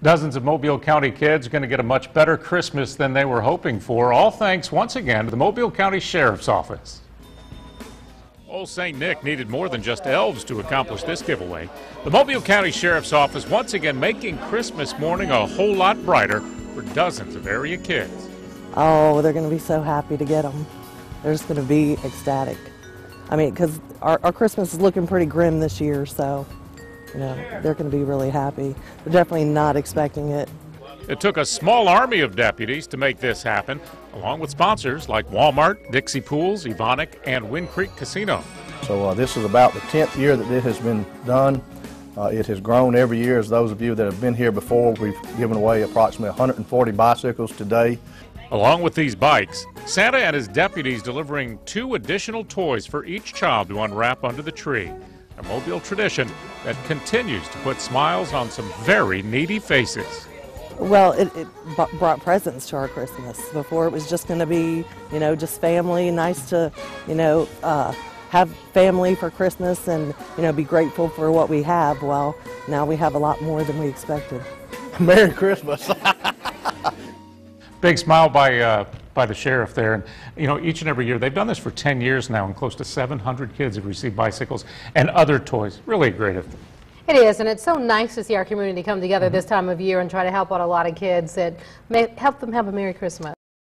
Dozens of Mobile County kids are going to get a much better Christmas than they were hoping for, all thanks once again to the Mobile County Sheriff's Office. Old St. Nick needed more than just elves to accomplish this giveaway. The Mobile County Sheriff's Office once again making Christmas morning a whole lot brighter for dozens of area kids. Oh, they're going to be so happy to get them. They're just going to be ecstatic. I mean, because our, our Christmas is looking pretty grim this year, so, you know, they're going to be really happy. They're definitely not expecting it. It took a small army of deputies to make this happen, along with sponsors like Walmart, Dixie Pools, Evonik, and Wind Creek Casino. So uh, this is about the 10th year that it has been done. Uh, it has grown every year. As those of you that have been here before, we've given away approximately 140 bicycles today. Along with these bikes, Santa and his deputies delivering two additional toys for each child to unwrap under the tree. A Mobile tradition that continues to put smiles on some very needy faces. Well, it, it bu- brought presents to our Christmas. Before it was just going to be, you know, just family, nice to, you know, uh, have family for Christmas and, you know, be grateful for what we have. Well, now we have a lot more than we expected. Merry Christmas. Big smile by uh, by the sheriff there, and you know each and every year they've done this for 10 years now, and close to 700 kids have received bicycles and other toys. Really a great them. It is, and it's so nice to see our community come together this time of year and try to help out a lot of kids that may help them have a Merry Christmas.